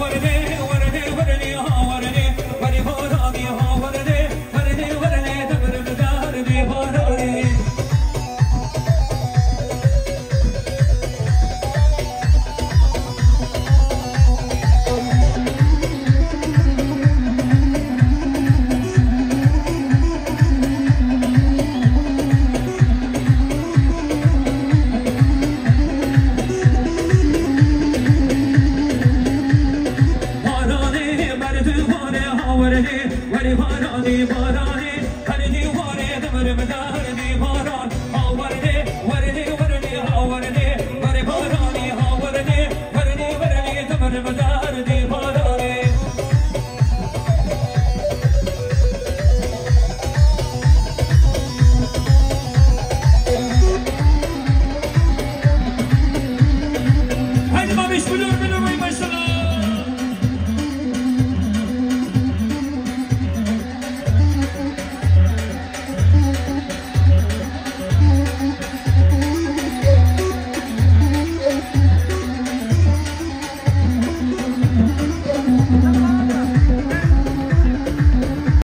what it is. دیوانه آورده ولی بارانی بارانی کنی دیوانه دمر بدار دیواران آورده ورده ورده آورده ولی بارانی آورده ورده ورده دمر بدار دیواران